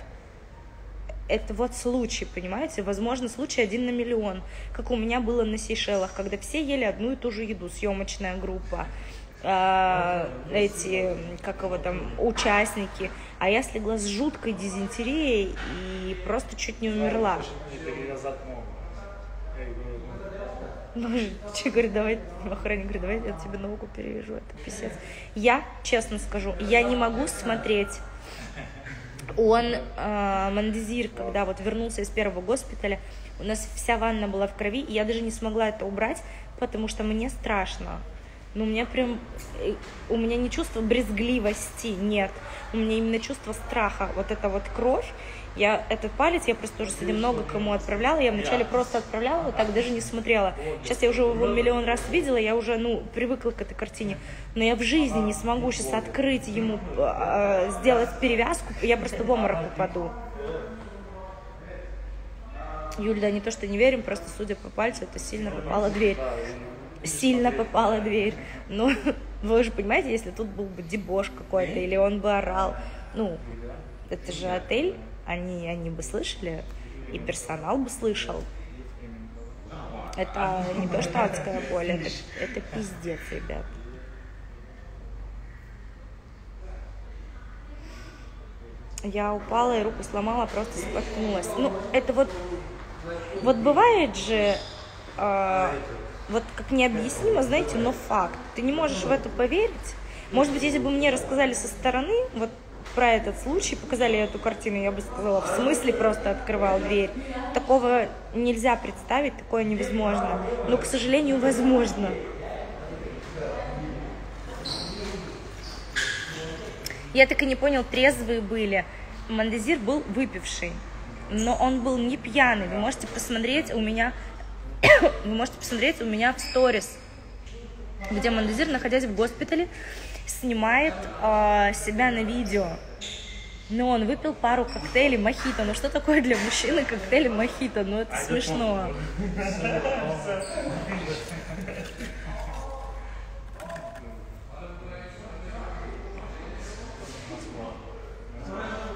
это вот случай, понимаете? Возможно, случай один на миллион, как у меня было на Сейшелах, когда все ели одну и ту же еду, съемочная группа, эти, как его там, участники, а я слегла с жуткой дизентерией и просто чуть не умерла. Ну, че, говорит, давай, охранник говорит, давай я тебе науку перевяжу, это писец. Я, честно скажу, я не могу смотреть он, э, Мандезир, когда вот вернулся из первого госпиталя, у нас вся ванна была в крови, и я даже не смогла это убрать, потому что мне страшно. Ну, у меня прям, э, у меня не чувство брезгливости, нет, у меня именно чувство страха, вот эта вот кровь, я этот палец, я просто уже сегодня много кому отправляла, я вначале просто отправляла, вот так даже не смотрела. Сейчас я уже его миллион раз видела, я уже, ну, привыкла к этой картине. Но я в жизни не смогу сейчас открыть ему, э, сделать перевязку, я просто в обморок упаду. Юль, да не то, что не верим, просто судя по пальцу, это сильно попала дверь. Сильно попала дверь. Но вы же понимаете, если тут был бы дебош какой-то, или он бы орал, ну, это же отель, они, они бы слышали, и персонал бы слышал. Это не то, что адская боль, это, это пиздец, ребят. Я упала и руку сломала, просто споткнулась. Ну, это вот, вот бывает же, э, вот как необъяснимо, знаете, но факт. Ты не можешь в это поверить. Может быть, если бы мне рассказали со стороны, вот про этот случай, показали эту картину, я бы сказала, в смысле просто открывал дверь. Такого нельзя представить, такое невозможно. Но, к сожалению, возможно. Я так и не понял, трезвые были. Мандезир был выпивший, но он был не пьяный. Вы можете посмотреть у меня, вы можете посмотреть у меня в сторис, где Мандезир, находясь в госпитале, снимает э, себя на видео. Но он выпил пару коктейлей мохито. Ну что такое для мужчины коктейли мохито? Ну это смешно.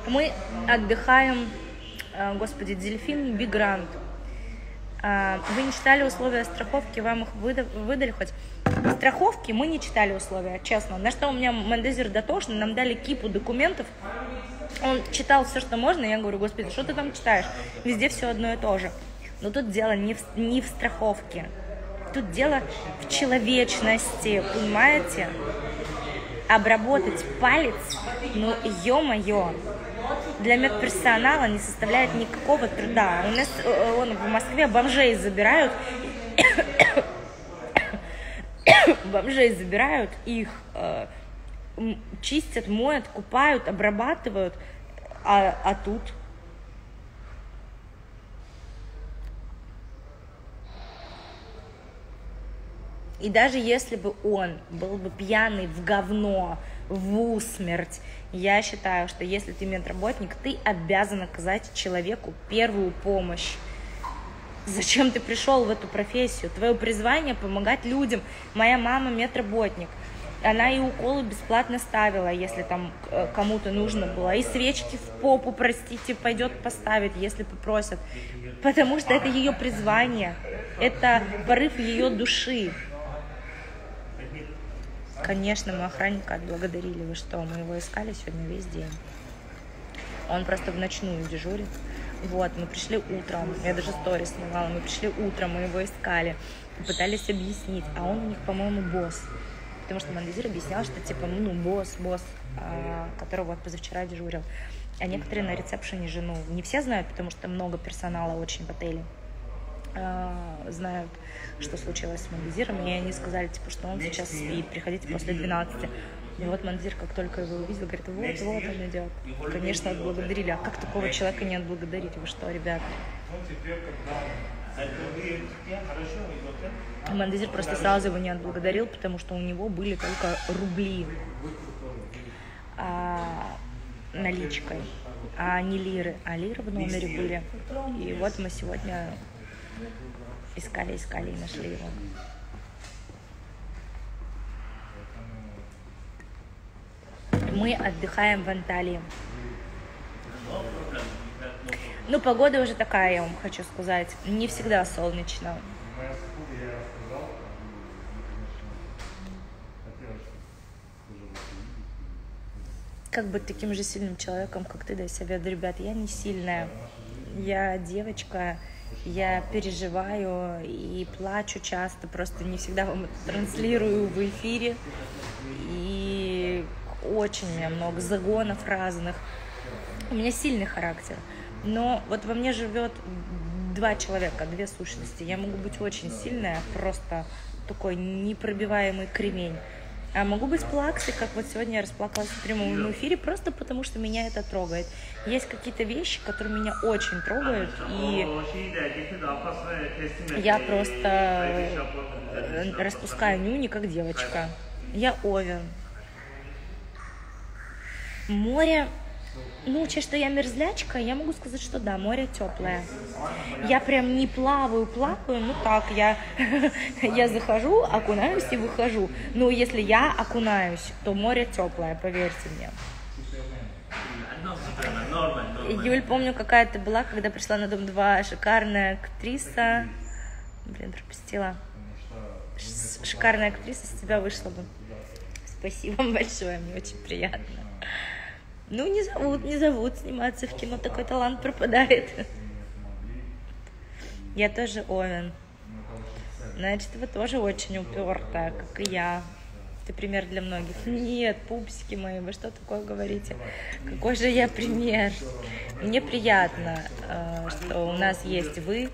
Мы отдыхаем, э, господи, дельфин Бигрант. Э, вы не читали условия страховки, вам их выдали хоть? Страховки мы не читали условия, честно. На что у меня Мендезер дотошный, нам дали кипу документов. Он читал все, что можно, и я говорю, господи, что ты там читаешь? Везде все одно и то же. Но тут дело не в, не в страховке. Тут дело в человечности, понимаете? Обработать палец, ну, ё-моё, для медперсонала не составляет никакого труда. У нас э, он, в Москве бомжей забирают бомжей забирают, их э, чистят, моют, купают, обрабатывают, а, а тут И даже если бы он был бы пьяный в говно, в усмерть, я считаю, что если ты медработник, ты обязан оказать человеку первую помощь Зачем ты пришел в эту профессию? Твое призвание помогать людям. Моя мама медработник. Она и уколы бесплатно ставила, если там э, кому-то нужно было. И свечки в попу, простите, пойдет поставить, если попросят. Потому что это ее призвание. Это порыв ее души. Конечно, мы охранника отблагодарили. Вы что, мы его искали сегодня весь день. Он просто в ночную дежурит. Вот, мы пришли утром, я даже сторис снимала, мы пришли утром, мы его искали, пытались объяснить, а он у них, по-моему, босс. Потому что Мандазир объяснял, что типа, ну, босс, босс, а, который вот позавчера дежурил. А некоторые на ресепшене жену. Не все знают, потому что много персонала очень в отеле знают, что случилось с Мандазиром, и они сказали, типа, что он сейчас спит, приходите после 12. И вот Мандзир, как только его увидел, говорит, вот, вот он идет. Конечно, отблагодарили. А как такого человека не отблагодарить? Вы что, ребят? Мандазир просто сразу его не отблагодарил, потому что у него были только рубли а, наличкой, а не лиры. А лиры в номере были. И вот мы сегодня искали, искали и нашли его. Мы отдыхаем в Анталии. Ну, погода уже такая, я вам хочу сказать. Не всегда солнечно. Как быть таким же сильным человеком, как ты, дай совет, ребят. Я не сильная. Я девочка, я переживаю и плачу часто, просто не всегда вам это транслирую в эфире. И очень у меня много загонов разных. У меня сильный характер. Но вот во мне живет два человека, две сущности. Я могу быть очень сильная, просто такой непробиваемый кремень. А могу быть плаксой, как вот сегодня я расплакалась в прямом эфире, просто потому что меня это трогает. Есть какие-то вещи, которые меня очень трогают, и я просто э, распускаю нюни, как девочка. Я овен. Море, ну, учесть, что я мерзлячка, я могу сказать, что да, море теплое. Я прям не плаваю, плаваю, ну так, я, я захожу, окунаюсь и выхожу. Но если я окунаюсь, то море теплое, поверьте мне. Юль, помню, какая ты была, когда пришла на Дом 2, шикарная актриса. Блин, пропустила. Шикарная актриса с тебя вышла бы. Спасибо вам большое, мне очень приятно. Ну, не зовут, не зовут сниматься в кино, такой талант пропадает. Я тоже Овен. Значит, вы тоже очень упертая, как и я. Ты пример для многих. Нет, пупсики мои, вы что такое говорите? Какой же я пример? Мне приятно, э, что у нас есть вы.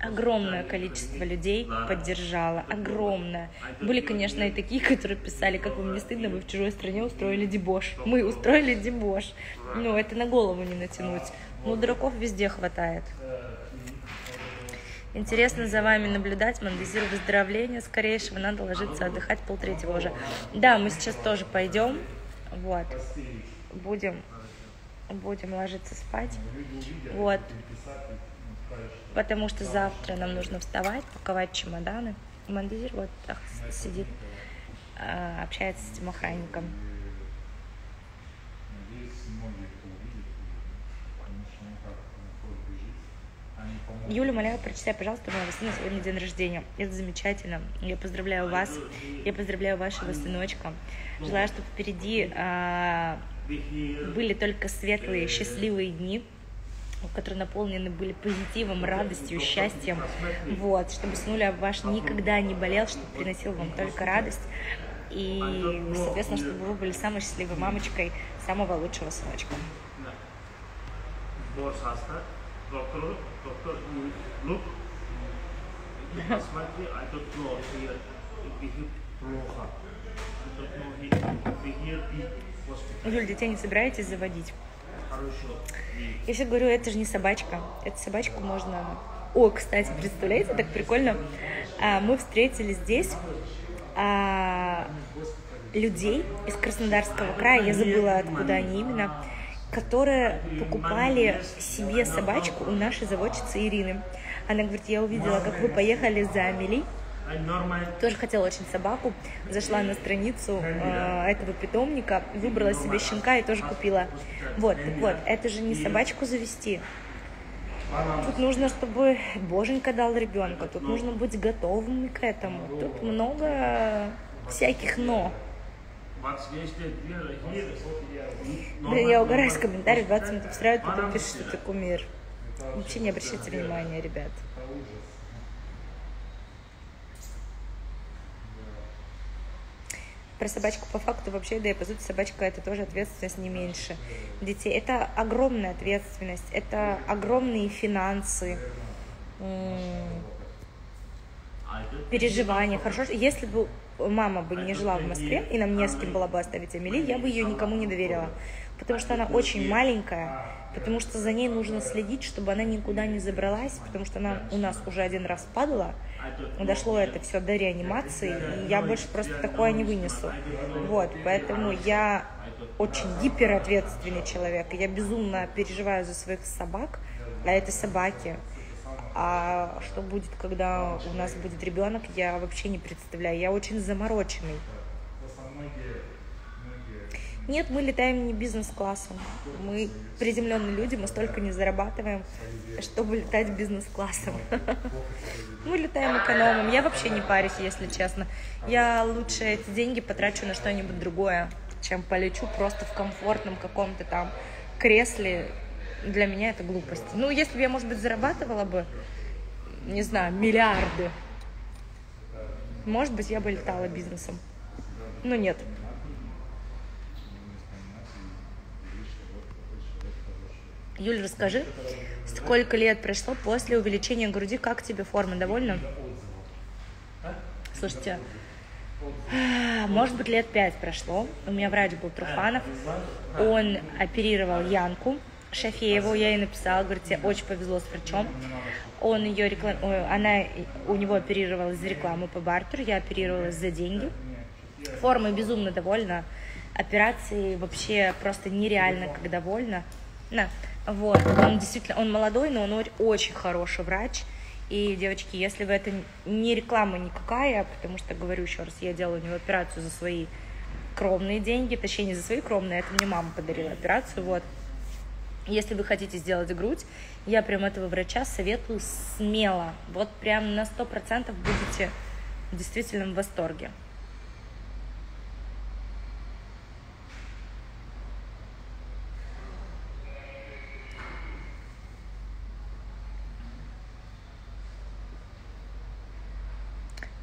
Огромное количество людей поддержало, огромное. Были, конечно, и такие, которые писали, как вам не стыдно, вы в чужой стране устроили дебош. Мы устроили дебош. Ну, это на голову не натянуть. Ну, дураков везде хватает. Интересно за вами наблюдать, Мандезир, выздоровление скорейшего, надо ложиться отдыхать полтретьего уже. Да, мы сейчас тоже пойдем, вот, будем, будем ложиться спать, вот, потому что завтра нам нужно вставать, паковать чемоданы. Мандезир вот так сидит, а, общается с этим охранником. Надеюсь, многие кто увидит, потому что, ну как, ну, кровь бежит. Они помогут. Юля, умоляю, прочитай, пожалуйста, моего сына сегодня день рождения. Это замечательно. Я поздравляю вас. Я поздравляю вашего сыночка. Желаю, чтобы впереди а, были только светлые, счастливые дни, которые наполнены были позитивом, радостью, счастьем. Вот, чтобы сынуля ваш никогда не болел, чтобы приносил вам только радость. И, соответственно, чтобы вы были самой счастливой мамочкой самого лучшего сыночка. Doctor, doctor, look, Basmati, I don't know here, behave плохо. I don't know here, behave big hospital. Юль, детей не собираетесь заводить? Хорошо. Я все говорю, это же не собачка. Эту собачку можно... О, кстати, представляете, так прикольно. А, Мы встретили здесь а, людей из Краснодарского края, я забыла, откуда они именно, которые покупали себе собачку у нашей заводчицы Ирины. Она говорит, я увидела, как вы поехали за normal Тоже хотела очень собаку. Зашла на страницу э, этого питомника, выбрала себе щенка и тоже купила. Вот, так вот, это же не собачку завести. Тут нужно, чтобы Боженька дал ребенка. Тут нужно быть готовым к этому. Тут много всяких но. Я угораю с комментариев, 20 минут устраивает, потом пишет, что ты кумир. Вообще не обращайте внимания, ребят. Про собачку по факту вообще, да и по сути собачка это тоже ответственность не меньше детей. Это огромная ответственность, это огромные финансы, переживания. Хорошо, если бы мама бы не жила в Москве, и нам не с кем было бы оставить Амели, я бы ее никому не доверила. Потому что она очень маленькая, потому что за ней нужно следить, чтобы она никуда не забралась, потому что она у нас уже один раз падала, дошло это все до реанимации, и я больше просто такое не вынесу. Вот, поэтому я очень гиперответственный человек, я безумно переживаю за своих собак, а это собаки. А что будет, когда у нас будет ребенок, я вообще не представляю. Я очень замороченный. Нет, мы летаем не бизнес-классом. Мы приземленные люди, мы столько не зарабатываем, чтобы летать бизнес-классом. Мы летаем экономом. Я вообще не парюсь, если честно. Я лучше эти деньги потрачу на что-нибудь другое, чем полечу просто в комфортном каком-то там кресле. Для меня это глупость. Ну, если бы я, может быть, зарабатывала бы, не знаю, миллиарды, может быть, я бы летала бизнесом. Но нет. Юль, расскажи, сколько лет прошло после увеличения груди, как тебе форма, довольна? Слушайте, может быть, лет пять прошло. У меня врач был Труфанов. Он оперировал Янку Шафееву. Я ей написала, говорит, тебе очень повезло с врачом. Он ее реклам... ой, она у него оперировалась за рекламу по бартеру, я оперировалась за деньги. Формой безумно довольна. Операции вообще просто нереально, как довольна. На. Вот. Он действительно, он молодой, но он очень хороший врач. И, девочки, если вы это не реклама никакая, потому что, говорю еще раз, я делала у него операцию за свои кровные деньги, точнее, не за свои кровные, это мне мама подарила операцию, вот. Если вы хотите сделать грудь, я прям этого врача советую смело. Вот прям на сто процентов будете действительно в восторге.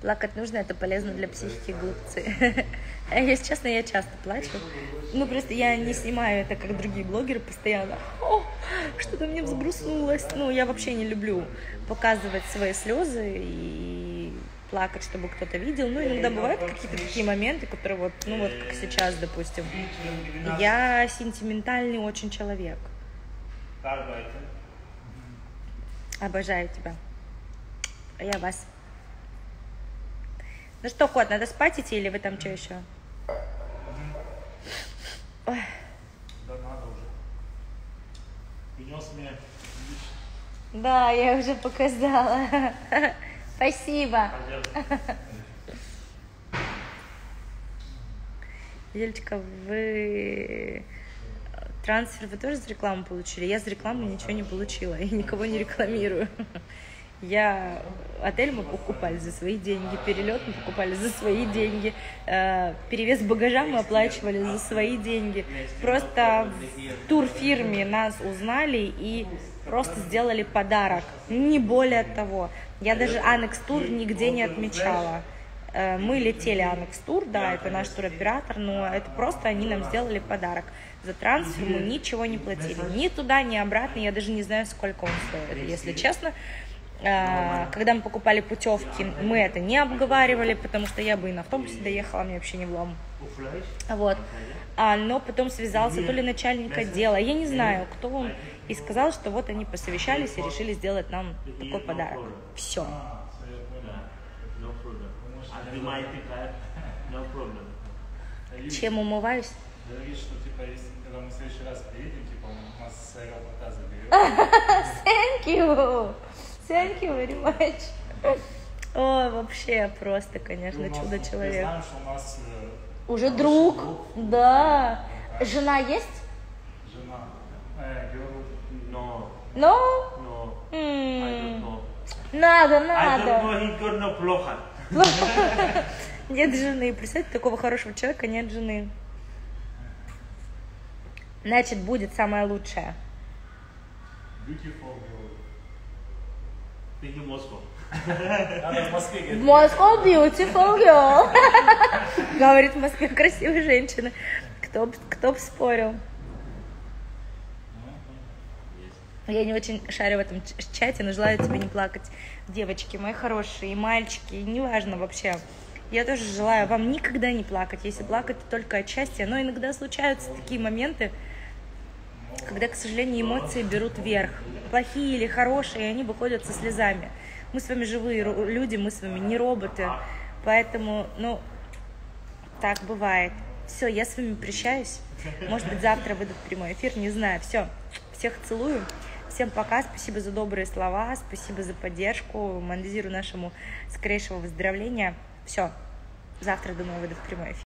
Плакать нужно, это полезно для психики глупцы. А Если честно, я часто плачу. Ну, просто я не снимаю это, как другие блогеры, постоянно. О, что-то мне взгрустнулось. Ну, я вообще не люблю показывать свои слезы и плакать, чтобы кто-то видел. Ну, иногда бывают какие-то такие моменты, которые вот, ну, вот как сейчас, допустим. Я сентиментальный очень человек. Обожаю тебя. А я вас. Ну что, кот, надо спать идти или вы там что еще? Ой, Да надо уже. Принес мне да, я уже показала. Спасибо. Юлечка, вы трансфер вы тоже за рекламу получили? Я за рекламу ничего не получила, я никого не рекламирую. Я отель мы покупали за свои деньги, перелет мы покупали за свои деньги, э, перевес багажа мы оплачивали за свои деньги. Просто в турфирме нас узнали и просто сделали подарок, не более того. Я даже Анекс Тур нигде не отмечала. Э, Мы летели Анекс Тур, да, это наш туроператор, но это просто они нам сделали подарок. За трансфер мы ничего не платили. Ни туда, ни обратно. Я даже не знаю, сколько он стоит, если честно. Э, Когда мы покупали путевки, мы это не обговаривали, потому что я бы и на автобусе доехала, мне вообще не влом. Вот. А, но потом связался то ли начальник отдела, я не знаю, кто он, и сказал, что вот они посовещались и решили сделать нам такой подарок. Все. Чем умываюсь? Я вижу, что типа если когда мы в следующий раз приедем, типа нас заберем. Thank you. Thank you very much. О, вообще просто, конечно, У нас- Ты чудо-человек. знаешь, у нас э, Уже друг, да. Жена есть? жена э, но, Ну, но, know. надо, I don't надо. но плохо. Нет жены. Представьте, такого хорошего человека нет жены. Значит, будет самое лучшее. Beautiful girl. Thank you, Moscow. В. Moscow beautiful girl. Говорит в Москве красивая женщина. Кто б, кто б спорил. Я не очень шарю в этом чате, но желаю тебе не плакать. Девочки, мои хорошие, и мальчики, неважно вообще. Я тоже желаю вам никогда не плакать. Если плакать, то только от счастья. Но иногда случаются такие моменты, когда, к сожалению, эмоции берут верх. Плохие или хорошие, они выходят со слезами. Мы с вами живые люди, мы с вами не роботы. Поэтому, ну, так бывает. Все, я с вами прощаюсь. Может быть, завтра выйдут прямой эфир, не знаю. Все, всех целую. Всем пока, спасибо за добрые слова, спасибо за поддержку, Мандзиру нашему скорейшего выздоровления. Все, завтра думаю, выйдут прямой эфир.